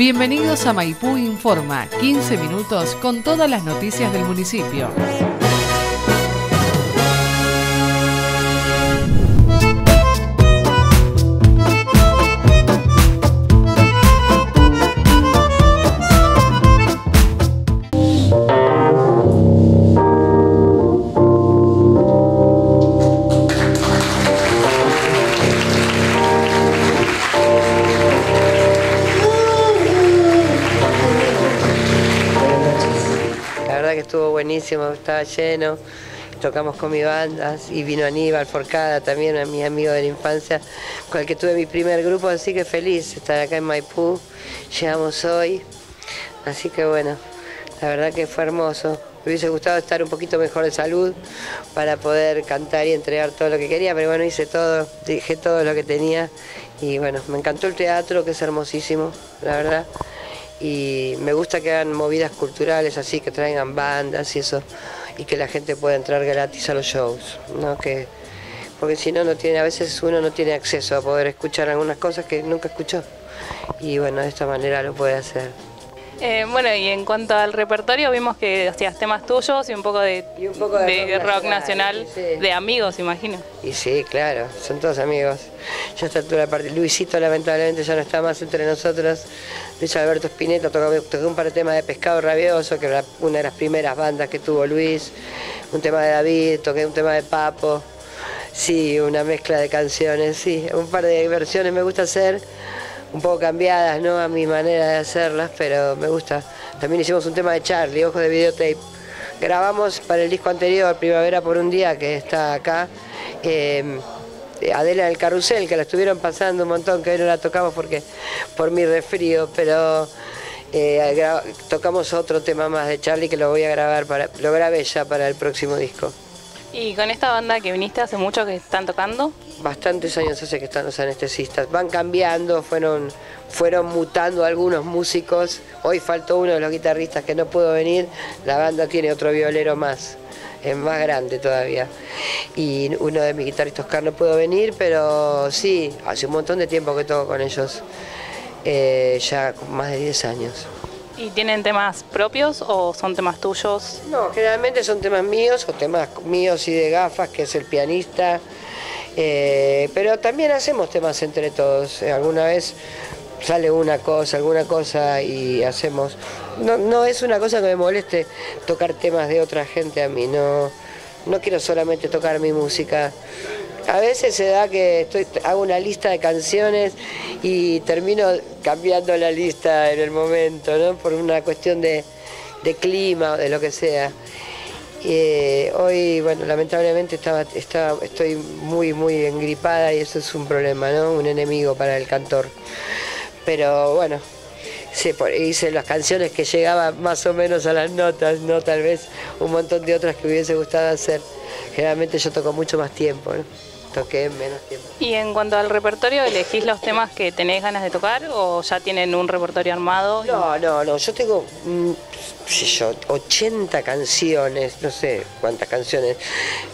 Bienvenidos a Maipú Informa, 15 minutos con todas las noticias del municipio. Estaba lleno. Tocamos con mi banda y vino Aníbal Forcada, también a mi amigo de la infancia, con el que tuve mi primer grupo, así que feliz estar acá en Maipú. Llegamos hoy, así que bueno, la verdad que fue hermoso. Me hubiese gustado estar un poquito mejor de salud para poder cantar y entregar todo lo que quería, pero bueno, hice todo, dije todo lo que tenía y bueno, me encantó el teatro, que es hermosísimo, la verdad y me gusta que hagan movidas culturales así, que traigan bandas y eso, y que la gente pueda entrar gratis a los shows, ¿no? Que, porque si no, no tiene, a veces uno no tiene acceso a poder escuchar algunas cosas que nunca escuchó, y bueno, de esta manera lo puede hacer. Eh, bueno, y en cuanto al repertorio, vimos que hacías temas tuyos y un poco de, rock, nacional, de amigos, imagino. Y sí, claro, son todos amigos. Ya está toda la parte. Luisito, lamentablemente, ya no está más entre nosotros. Luis Alberto Spinetta tocó, un par de temas de Pescado Rabioso, que era una de las primeras bandas que tuvo Luis. Un tema de David, toqué un tema de Papo. Sí, una mezcla de canciones, sí. Un par de versiones me gusta hacer un poco cambiadas ¿no? a mi manera de hacerlas, pero me gusta. También hicimos un tema de Charlie, Ojos de Videotape. Grabamos para el disco anterior, Primavera por un día, que está acá, eh, Adela del Carrusel, que la estuvieron pasando un montón, que hoy no la tocamos porque por mi resfrío, pero eh, tocamos otro tema más de Charlie que lo voy a grabar, para, lo grabé ya para el próximo disco. ¿Y con esta banda que viniste hace mucho que están tocando? Bastantes años hace que están los anestesistas. Van cambiando, fueron, fueron mutando algunos músicos. Hoy faltó uno de los guitarristas que no pudo venir. La banda tiene otro violero más, es más grande todavía. Y uno de mis guitarristas, Oscar, no pudo venir, pero sí, hace un montón de tiempo que toco con ellos. Eh, ya más de 10 años. ¿Y tienen temas propios o son temas tuyos? No, generalmente son temas míos o temas míos y de gafas, que es el pianista. Eh, pero también hacemos temas entre todos. Eh, alguna vez sale una cosa, alguna cosa y hacemos. No, no es una cosa que me moleste tocar temas de otra gente a mí, no, no quiero solamente tocar mi música. A veces se da que estoy, hago una lista de canciones y termino cambiando la lista en el momento, ¿no? Por una cuestión de, clima o de lo que sea. Eh, hoy, bueno, lamentablemente estaba, estoy muy, muy engripada y eso es un problema, ¿no? Un enemigo para el cantor. Pero bueno, hice las canciones que llegaban más o menos a las notas, no tal vez un montón de otras que hubiese gustado hacer. Generalmente yo toco mucho más tiempo, ¿no? Toqué en menos tiempo. ¿Y en cuanto al repertorio, elegís los temas que tenés ganas de tocar o ya tienen un repertorio armado? No, no, no, yo tengo, mm, yo, 80 canciones, no sé cuántas canciones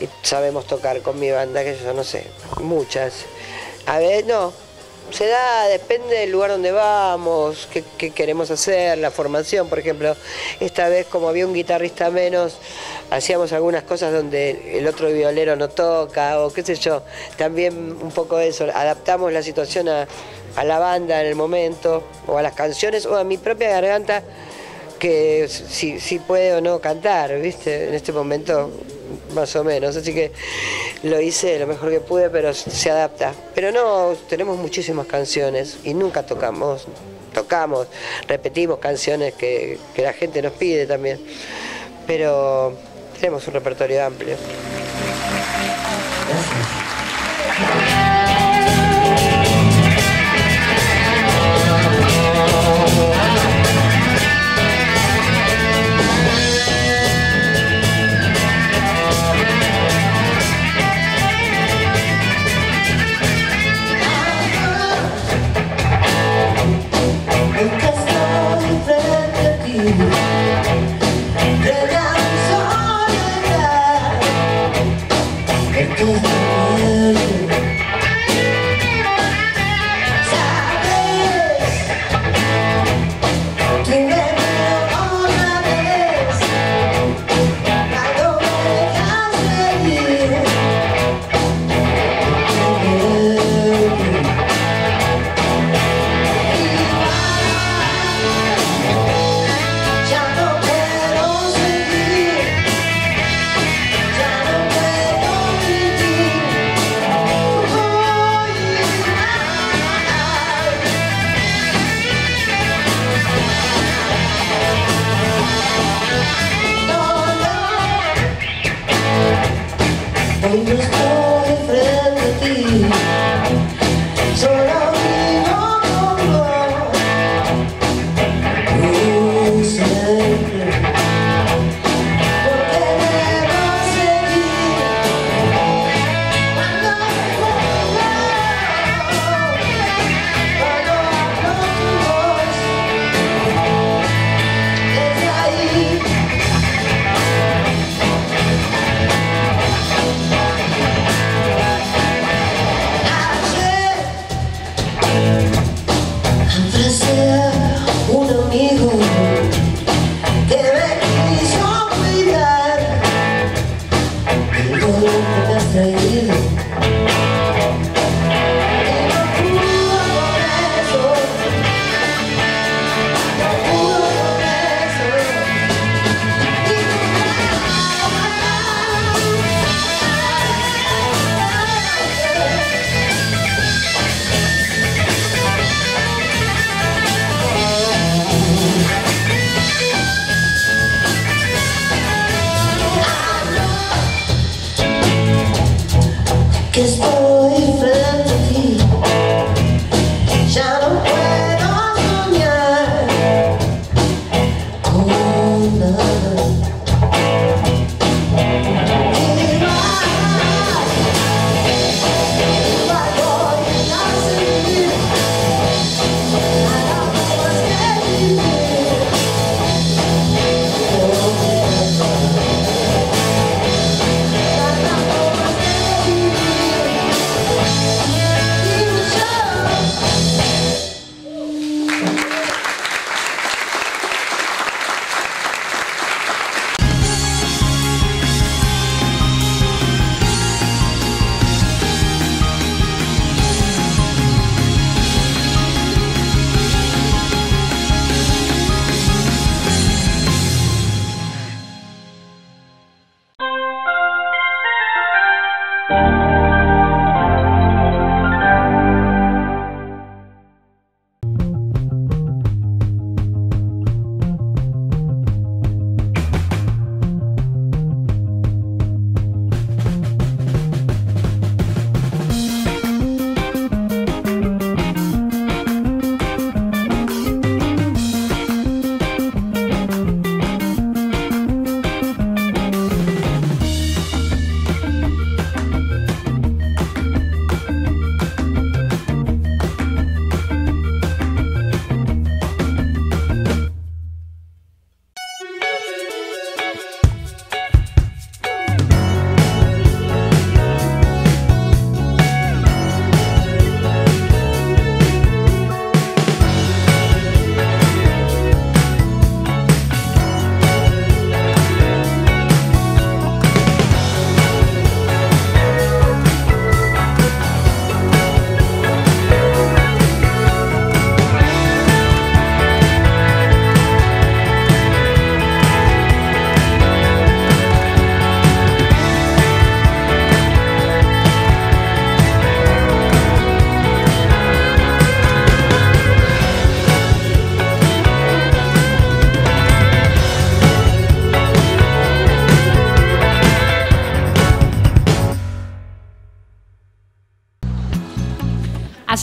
y sabemos tocar con mi banda, que yo no sé, muchas. A ver, no, se da, depende del lugar donde vamos, qué, queremos hacer, la formación, por ejemplo. Esta vez, como había un guitarrista menos, hacíamos algunas cosas donde el otro violero no toca, o qué sé yo. También un poco eso, adaptamos la situación a, la banda en el momento, o a las canciones, o a mi propia garganta, que si, si puede o no cantar, ¿viste? En este momento más o menos. Así que lo hice lo mejor que pude, pero se adapta. Pero no, tenemos muchísimas canciones y nunca tocamos. Tocamos, repetimos canciones que, que la gente nos pide también. Pero tenemos un repertorio amplio. be. So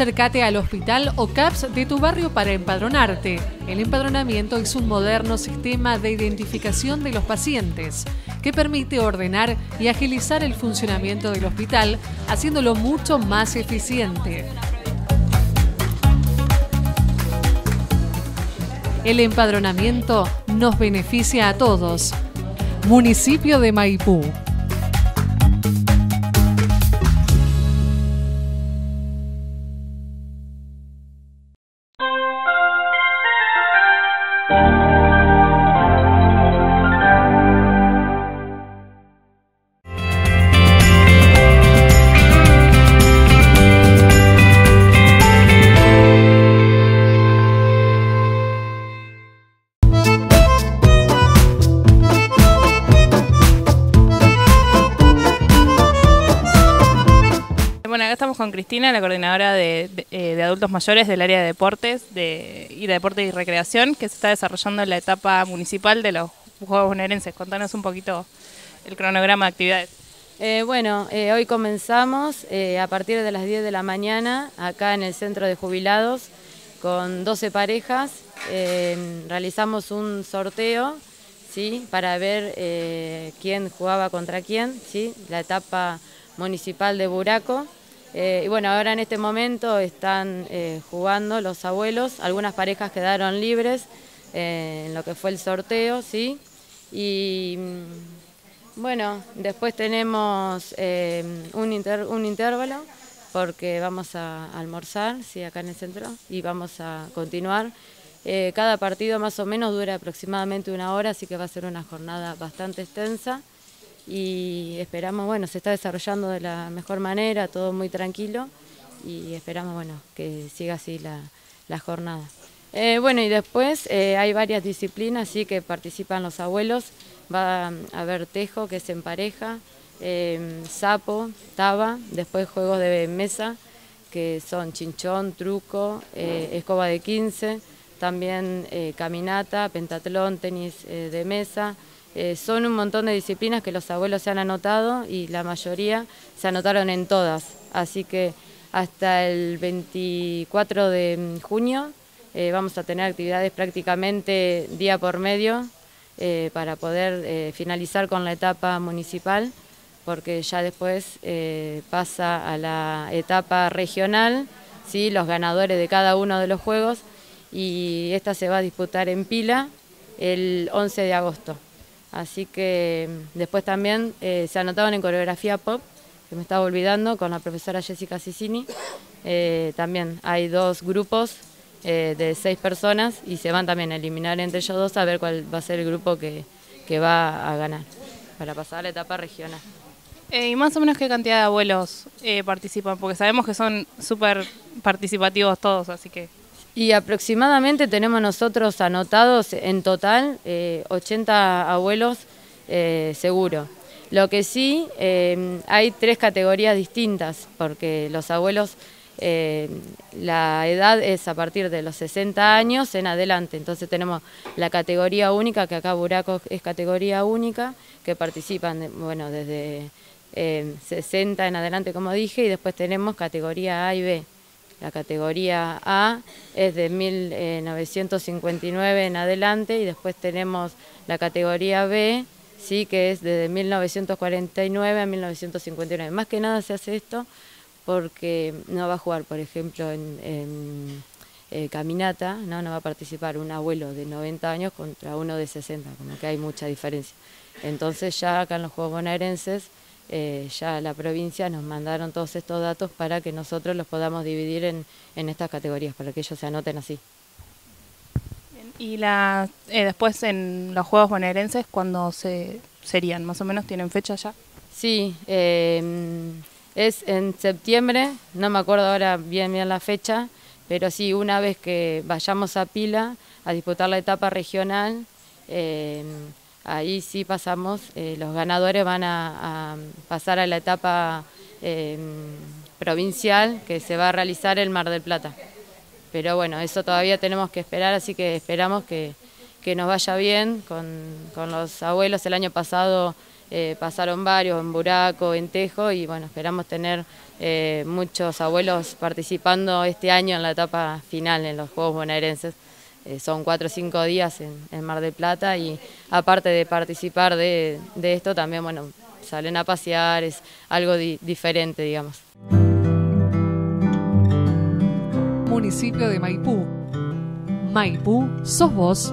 Acércate al hospital o CAPS de tu barrio para empadronarte. El empadronamiento es un moderno sistema de identificación de los pacientes que permite ordenar y agilizar el funcionamiento del hospital, haciéndolo mucho más eficiente. El empadronamiento nos beneficia a todos. Municipio de Maipú. Con Cristina, la coordinadora de, eh, adultos mayores del área de deportes y de deporte y recreación, que se está desarrollando en la etapa municipal de los Juegos Bonaerenses. Contanos un poquito el cronograma de actividades. Eh, bueno, eh, hoy comenzamos eh, a partir de las 10 de la mañana acá en el centro de jubilados con 12 parejas. realizamos un sorteo ¿sí? para ver quién jugaba contra quién, ¿sí? la etapa municipal de Buraco. Y bueno, ahora en este momento están jugando los abuelos, algunas parejas quedaron libres en lo que fue el sorteo, ¿sí? Y bueno, después tenemos eh, un, un intervalo porque vamos a almorzar, sí, acá en el centro, y vamos a continuar. Eh, cada partido más o menos dura aproximadamente una hora, así que va a ser una jornada bastante extensa y esperamos, bueno, se está desarrollando de la mejor manera, todo muy tranquilo y esperamos, bueno, que siga así la, la jornada. Eh, bueno, y después hay varias disciplinas, sí, que participan los abuelos va a haber tejo, que es en pareja, em, sapo, taba, después juegos de mesa, que son chinchón, truco, eh, escoba de 15, también eh, caminata, pentatlón, tenis eh, de mesa. Son un montón de disciplinas que los abuelos se han anotado y la mayoría se anotaron en todas. Así que hasta el 24 de junio vamos a tener actividades prácticamente día por medio eh, para poder eh, finalizar con la etapa municipal, porque ya después eh, pasa a la etapa regional, ¿sí? los ganadores de cada uno de los juegos, y esta se va a disputar en Pila el 11 de agosto. Así que después también se anotaron en coreografía pop, que me estaba olvidando, con la profesora Jessica Sicini. también hay dos grupos eh, de seis personas y se van también a eliminar entre ellos dos a ver cuál va a ser el grupo que, va a ganar para pasar a la etapa regional. Eh, ¿Y más o menos qué cantidad de abuelos eh, participan? Porque sabemos que son súper participativos todos, así que... Y aproximadamente tenemos nosotros anotados en total 80 abuelos seguro. Lo que sí, hay tres categorías distintas, porque los abuelos eh, la edad es a partir de los 60 años en adelante, entonces tenemos la categoría única, que acá Buraco es categoría única, que participan, bueno, desde 60 eh, en adelante, como dije, y después tenemos categoría A y B. La categoría A es de 1959 en adelante y después tenemos la categoría B, sí, que es desde 1949 a 1959. Más que nada se hace esto porque no va a jugar, por ejemplo, en, eh, caminata, ¿no? no va a participar un abuelo de 90 años contra uno de 60, como que hay mucha diferencia. Entonces ya acá en los Juegos Bonaerenses, eh, ya la provincia nos mandaron todos estos datos para que nosotros los podamos dividir en, estas categorías, para que ellos se anoten así. Y la, eh, después en los Juegos Bonaerenses, ¿cuándo se, serían? ¿Más o menos tienen fecha ya? Sí, es en septiembre, no me acuerdo ahora bien bien la fecha, pero sí, una vez que vayamos a Pila a disputar la etapa regional, eh, ahí sí pasamos, eh, los ganadores van a, pasar a la etapa eh, provincial que se va a realizar en Mar del Plata. Pero bueno, eso todavía tenemos que esperar, así que esperamos que, nos vaya bien con, con los abuelos. El año pasado eh, pasaron varios en Buraco, en Tejo y bueno, esperamos tener muchos abuelos participando este año en la etapa final en los Juegos Bonaerenses. Eh, son cuatro o cinco días en, Mar del Plata y aparte de participar de, esto también bueno, salen a pasear, es algo diferente digamos. Municipio de Maipú. Maipú, sos vos.